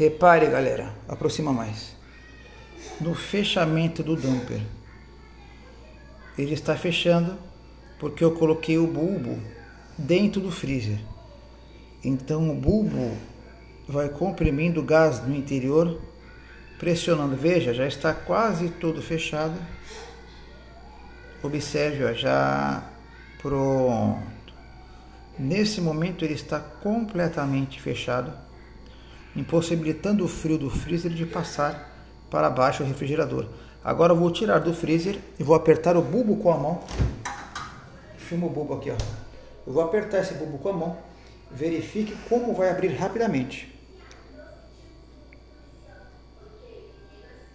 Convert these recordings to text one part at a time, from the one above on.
Repare, galera, aproxima mais. No fechamento do dumper, ele está fechando porque eu coloquei o bulbo dentro do freezer. Então o bulbo vai comprimindo o gás no interior, pressionando. Veja, já está quase todo fechado. Observe, ó, já pronto. Nesse momento ele está completamente fechado, impossibilitando o frio do freezer de passar para baixo o refrigerador. Agora eu vou tirar do freezer e vou apertar o bulbo com a mão. Filma o bulbo aqui, ó. Eu vou apertar esse bulbo com a mão. Verifique como vai abrir rapidamente.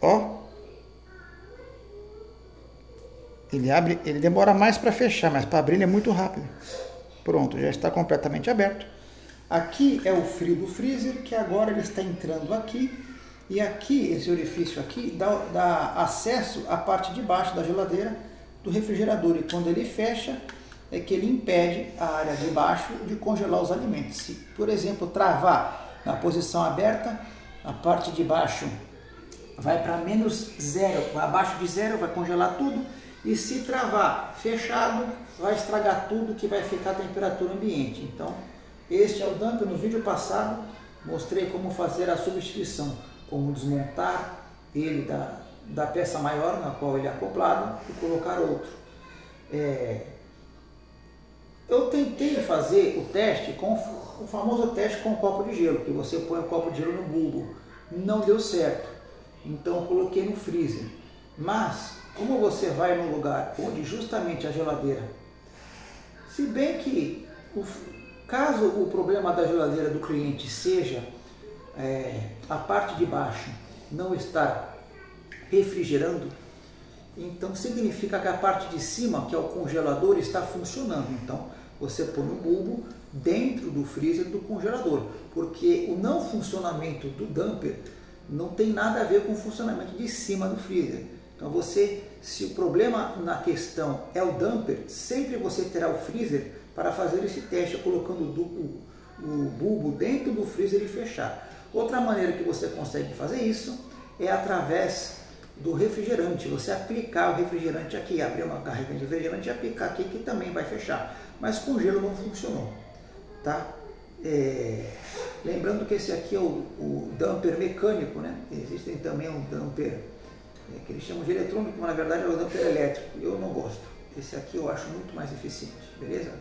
Ó. Ele abre, ele demora mais para fechar, mas para abrir ele é muito rápido. Pronto, já está completamente aberto. Aqui é o frio do freezer, que agora ele está entrando aqui. E aqui, esse orifício aqui, dá, dá acesso à parte de baixo da geladeira do refrigerador. E quando ele fecha, é que ele impede a área de baixo de congelar os alimentos. Se, por exemplo, travar na posição aberta, a parte de baixo vai para menos zero, abaixo de zero vai congelar tudo e se travar fechado, vai estragar tudo que vai ficar a temperatura ambiente. Então, este é o dumper. No vídeo passado, mostrei como fazer a substituição, como desmontar ele da, da peça maior na qual ele é acoplado e colocar outro. É, eu tentei fazer o teste com o famoso teste com copo de gelo, que você põe o copo de gelo no bulbo. Não deu certo. Então coloquei no freezer. Mas como você vai num lugar onde justamente a geladeira, se bem que o, caso o problema da geladeira do cliente seja é, a parte de baixo não estar refrigerando, então significa que a parte de cima, que é o congelador, está funcionando. Então você põe o bulbo dentro do freezer do congelador, porque o não funcionamento do dumper não tem nada a ver com o funcionamento de cima do freezer. Então você, se o problema na questão é o dumper, sempre você terá o freezer para fazer esse teste colocando o, o bulbo dentro do freezer e fechar. Outra maneira que você consegue fazer isso é através do refrigerante. Você aplicar o refrigerante aqui, abrir uma garrafa de refrigerante e aplicar aqui que também vai fechar. Mas com gelo não funcionou, tá? É... Lembrando que esse aqui é o, o dumper mecânico, né? Existem também um dumper é, que eles chamam de eletrônico, mas na verdade é o dumper elétrico. Eu não gosto. Esse aqui eu acho muito mais eficiente, beleza?